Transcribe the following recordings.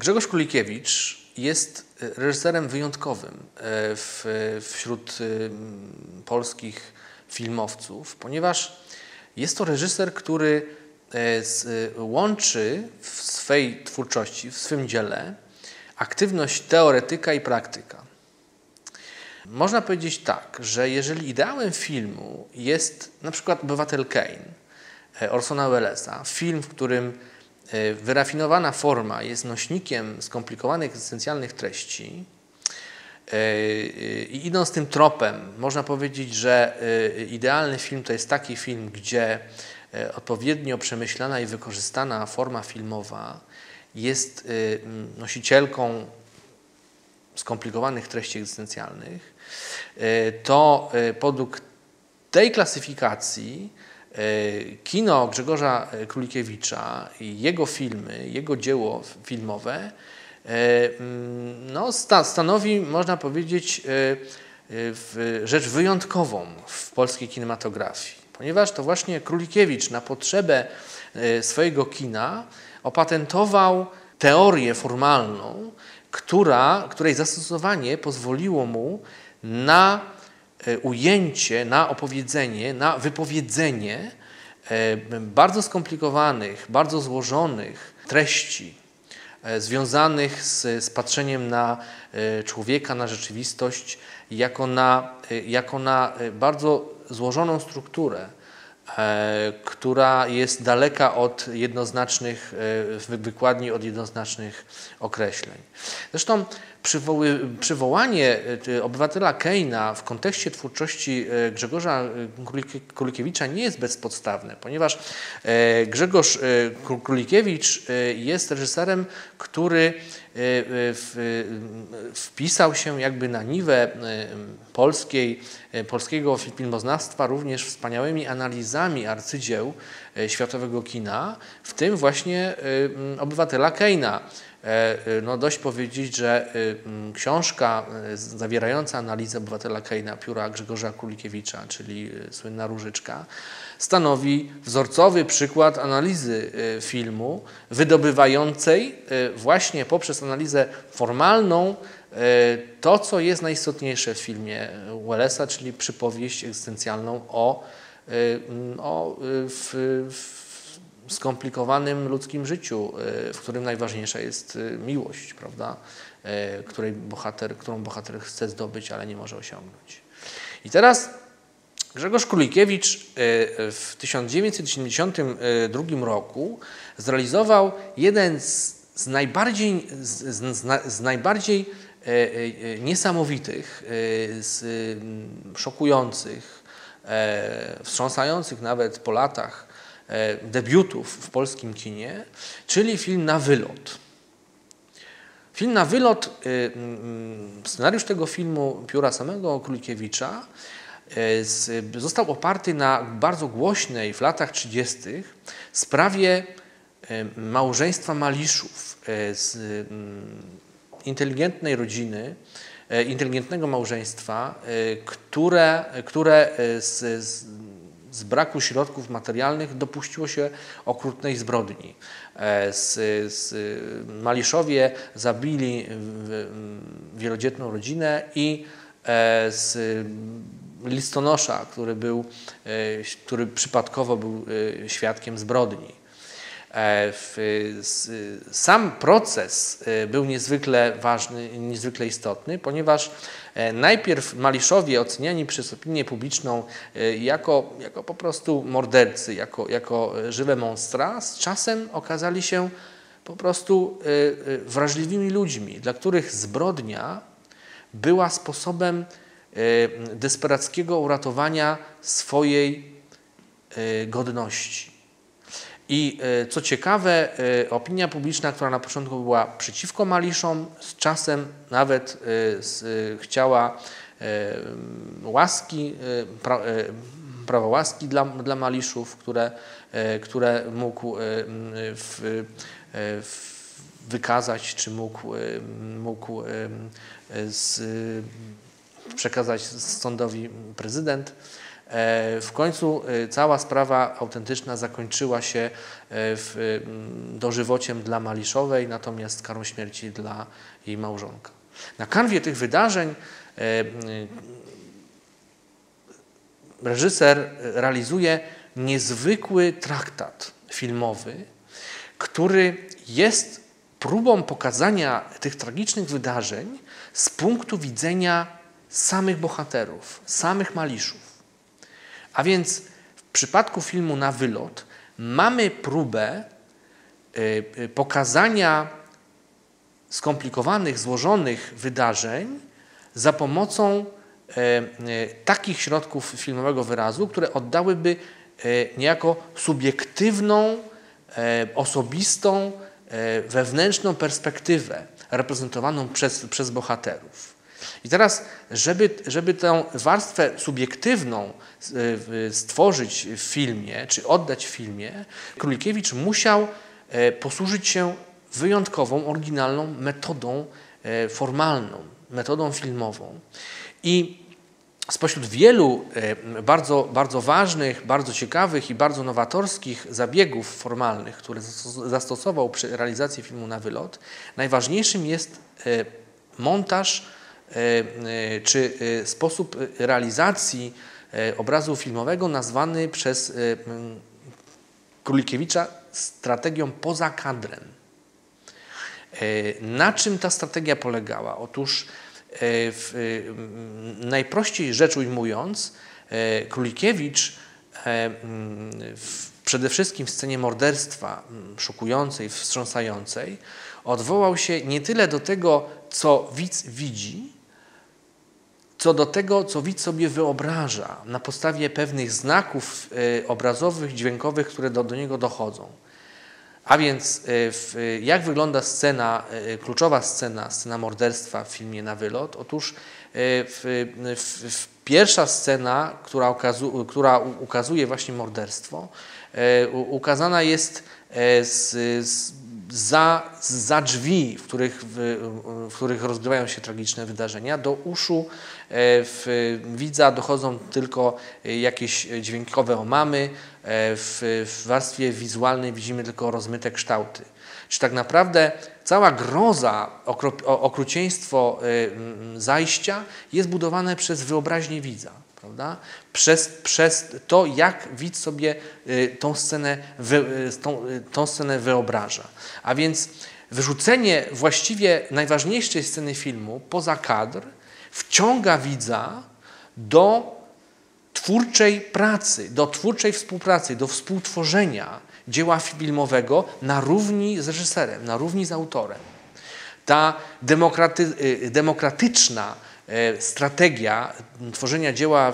Grzegorz Kulikiewicz jest reżyserem wyjątkowym w, wśród polskich filmowców, ponieważ jest to reżyser, który łączy w swej twórczości, w swym dziele aktywność teoretyka i praktyka. Można powiedzieć tak, że jeżeli ideałem filmu jest na przykład Obywatel Kane Orsona Wellesa, film, w którym wyrafinowana forma jest nośnikiem skomplikowanych egzystencjalnych treści, i idąc tym tropem, można powiedzieć, że idealny film to jest taki film, gdzie odpowiednio przemyślana i wykorzystana forma filmowa jest nosicielką skomplikowanych treści egzystencjalnych, to podług tej klasyfikacji kino Grzegorza Królikiewicza i jego filmy, jego dzieło filmowe no, stanowi, można powiedzieć, rzecz wyjątkową w polskiej kinematografii, ponieważ to właśnie Królikiewicz na potrzebę swojego kina opatentował teorię formalną, która, której zastosowanie pozwoliło mu na ujęcie, na opowiedzenie, na wypowiedzenie bardzo skomplikowanych, bardzo złożonych treści związanych z, z patrzeniem na człowieka, na rzeczywistość jako na, jako na bardzo złożoną strukturę, która jest daleka od jednoznacznych wykładni, od jednoznacznych określeń. Zresztą przywoły, przywołanie obywatela Keina w kontekście twórczości Grzegorza Królikiewicza nie jest bezpodstawne, ponieważ Grzegorz Królikiewicz jest reżyserem, który wpisał się jakby na niwę polskiej, polskiego filmoznawstwa również wspaniałymi analizami arcydzieł światowego kina, w tym właśnie obywatela Keina. No dość powiedzieć, że książka zawierająca analizę obywatela Keina pióra Grzegorza Kulikiewicza, czyli słynna Różyczka, stanowi wzorcowy przykład analizy filmu, wydobywającej właśnie poprzez analizę formalną to, co jest najistotniejsze w filmie Wellesa, czyli przypowieść egzystencjalną o, o w, w skomplikowanym ludzkim życiu, w którym najważniejsza jest miłość, prawda? Której bohater, którą bohater chce zdobyć, ale nie może osiągnąć. I teraz Grzegorz Królikiewicz w 1972 roku zrealizował jeden z, z najbardziej, z, z, z najbardziej niesamowitych, z szokujących, wstrząsających nawet po latach debiutów w polskim kinie, czyli film Na wylot. Film Na wylot, scenariusz tego filmu pióra samego Królikiewicza został oparty na bardzo głośnej w latach 30. sprawie małżeństwa Maliszów z inteligentnej rodziny, inteligentnego małżeństwa, które, które z, z, z braku środków materialnych dopuściło się okrutnej zbrodni. Z, z Maliszowie zabili wielodzietną rodzinę i z listonosza, który, był, który przypadkowo był świadkiem zbrodni. Sam proces był niezwykle ważny, niezwykle istotny, ponieważ najpierw Maliszowie oceniani przez opinię publiczną jako, jako po prostu mordercy, jako, jako żywe monstra, z czasem okazali się po prostu wrażliwymi ludźmi, dla których zbrodnia była sposobem desperackiego uratowania swojej godności. I co ciekawe, opinia publiczna, która na początku była przeciwko Maliszom, z czasem nawet chciała łaski, prawa łaski dla, dla Maliszów, które, które mógł w, w wykazać, czy mógł, mógł z, przekazać sądowi prezydent. W końcu cała sprawa autentyczna zakończyła się w, dożywociem dla Maliszowej, natomiast karą śmierci dla jej małżonka. Na kanwie tych wydarzeń reżyser realizuje niezwykły traktat filmowy, który jest próbą pokazania tych tragicznych wydarzeń z punktu widzenia samych bohaterów, samych Maliszów. A więc w przypadku filmu Na wylot mamy próbę y, y, pokazania skomplikowanych, złożonych wydarzeń za pomocą e, takich środków filmowego wyrazu, które oddałyby niejako subiektywną, osobistą, wewnętrzną perspektywę reprezentowaną przez, przez bohaterów. I teraz, żeby, żeby tę warstwę subiektywną stworzyć w filmie, czy oddać w filmie, Królikiewicz musiał posłużyć się wyjątkową, oryginalną metodą formalną, metodą filmową. I spośród wielu e, bardzo, bardzo ważnych, bardzo ciekawych i bardzo nowatorskich zabiegów formalnych, które zastosował przy realizacji filmu na wylot, najważniejszym jest e, montaż e, czy sposób realizacji obrazu filmowego nazwany przez Królikiewicza strategią poza kadrem. Na czym ta strategia polegała? Otóż E, w, e, najprościej rzecz ujmując, e, Królikiewicz w, przede wszystkim w scenie morderstwa szokującej, wstrząsającej, odwołał się nie tyle do tego, co widz widzi, co do tego, co widz sobie wyobraża na podstawie pewnych znaków obrazowych, dźwiękowych, które do, do niego dochodzą. A więc e, jak wygląda scena, e, kluczowa scena, scena morderstwa w filmie Na wylot? Otóż e, w, w, w pierwsza scena, która, okazu, która ukazuje właśnie morderstwo, ukazana jest z, z za, za drzwi, w których, w, w których rozgrywają się tragiczne wydarzenia, do uszu e, w, widza dochodzą tylko jakieś dźwiękowe omamy, e, w, w warstwie wizualnej widzimy tylko rozmyte kształty. Czy tak naprawdę cała groza, okrucieństwo e, zajścia jest budowane przez wyobraźnię widza prawda? Przez, przez to, jak widz sobie y, tą scenę, y, tą, y, tą scenę wyobraża. A więc wyrzucenie właściwie najważniejszej sceny filmu poza kadr wciąga widza do twórczej pracy, do twórczej współpracy, do współtworzenia dzieła filmowego na równi z reżyserem, na równi z autorem. Ta demokraty, demokratyczna strategia tworzenia dzieła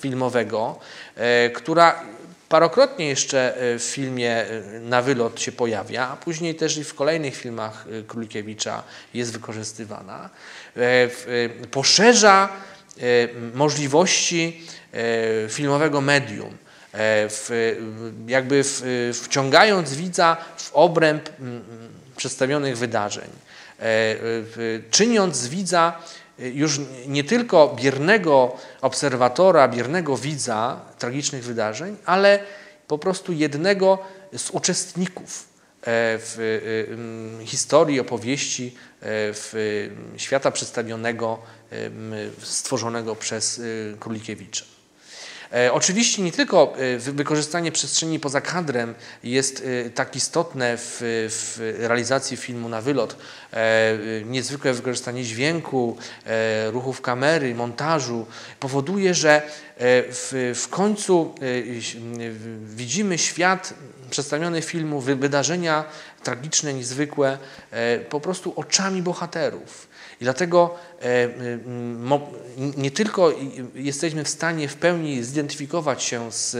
filmowego, e, która parokrotnie jeszcze e, w filmie Na wylot się pojawia, a później też i w kolejnych filmach Królikiewicza jest wykorzystywana, poszerza możliwości filmowego medium, jakby wciągając widza w obręb przedstawionych wydarzeń, czyniąc z widza już nie tylko biernego obserwatora, biernego widza tragicznych wydarzeń, ale po prostu jednego z uczestników e, w e, historii, opowieści e, świata przedstawionego, stworzonego przez Królikiewicza. E, oczywiście nie tylko e, wykorzystanie przestrzeni poza kadrem jest e, tak istotne w, w realizacji filmu na wylot. Niezwykłe wykorzystanie dźwięku, ruchów kamery, montażu powoduje, że w, w końcu widzimy świat przedstawiony filmu, wydarzenia tragiczne, niezwykłe, po prostu oczami bohaterów. I dlatego nie tylko jesteśmy w stanie w pełni zidentyfikować się z,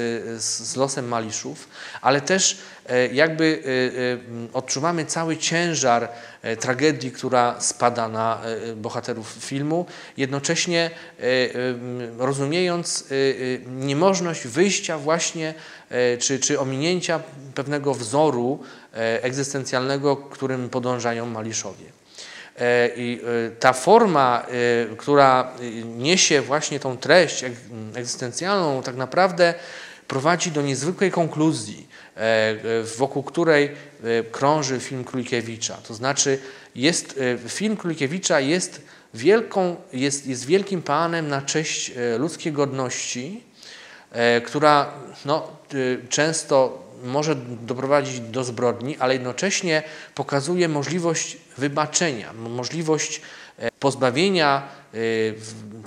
z losem Maliszów, ale też e, jakby e, odczuwamy cały ciężar tragedii, która spada na bohaterów filmu, jednocześnie rozumiejąc niemożność wyjścia właśnie czy, czy ominięcia pewnego wzoru egzystencjalnego, którym podążają Maliszowie. I ta forma, która niesie właśnie tą treść egzystencjalną, tak naprawdę prowadzi do niezwykłej konkluzji, wokół której krąży film Królikiewicza. To znaczy, jest, film Królikiewicza jest, wielką, jest, jest wielkim panem na cześć ludzkiej godności, która no, często może doprowadzić do zbrodni, ale jednocześnie pokazuje możliwość wybaczenia, możliwość e, pozbawienia e,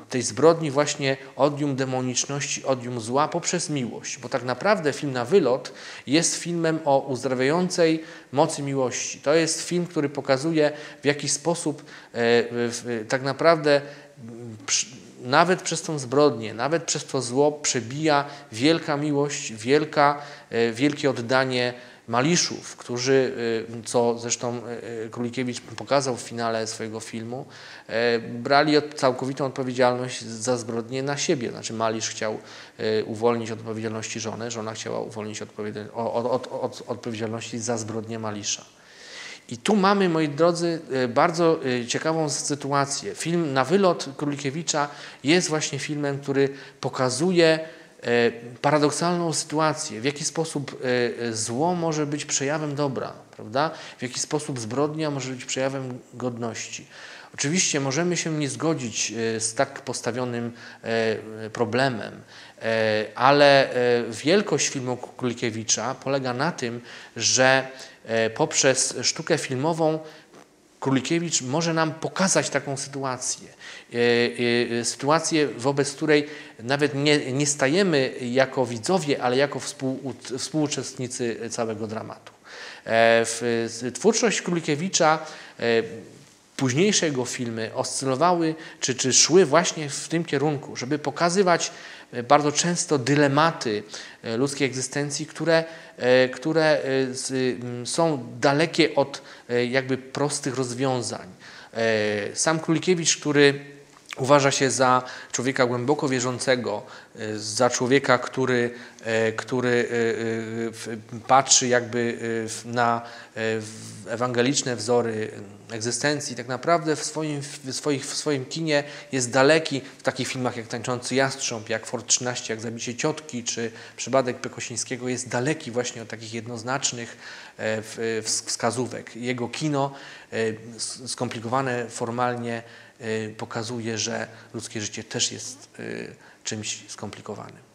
tej zbrodni właśnie odium demoniczności, odium zła poprzez miłość. Bo tak naprawdę film na wylot jest filmem o uzdrawiającej mocy miłości. To jest film, który pokazuje w jaki sposób e, tak naprawdę nawet przez tą zbrodnię, nawet przez to zło przebija wielka miłość, wielka, e, wielkie oddanie Maliszów, którzy, e, co zresztą e, Królikiewicz pokazał w finale swojego filmu, brali całkowitą odpowiedzialność za zbrodnię na siebie. Znaczy Malisz chciał uwolnić od odpowiedzialności żonę, żona chciała uwolnić od, od, od odpowiedzialności za zbrodnię Malisza. I tu mamy, moi drodzy, e, bardzo e, ciekawą sytuację. Film Na wylot Królikiewicza jest właśnie filmem, który pokazuje paradoksalną sytuację, w jaki sposób zło może być przejawem dobra, prawda? w jaki sposób zbrodnia może być przejawem godności. Oczywiście możemy się nie zgodzić z tak postawionym problemem, ale wielkość filmu Królikiewicza polega na tym, że E, poprzez sztukę filmową Królikiewicz może nam pokazać taką sytuację. E, e, sytuację, wobec której nawet nie, nie stajemy jako widzowie, ale jako współ, współuczestnicy całego dramatu. Twórczość Królikiewicza późniejsze jego filmy oscylowały, czy, czy szły właśnie w tym kierunku, żeby pokazywać e, bardzo często dylematy e, ludzkiej egzystencji, które, e, które są dalekie od jakby prostych rozwiązań. Sam Królikiewicz, który uważa się za człowieka głęboko wierzącego, za człowieka, który, który patrzy jakby na ewangeliczne wzory egzystencji, tak naprawdę w swoim, w, swoich, w swoim kinie jest daleki w takich filmach jak Tańczący Jastrząb, jak Fort 13, jak Zabicie Ciotki, czy Przypadek Pekosińskiego, jest daleki właśnie od takich jednoznacznych e, wskazówek. Jego kino e, skomplikowane formalnie e, pokazuje, że ludzkie życie też jest czymś skomplikowanym.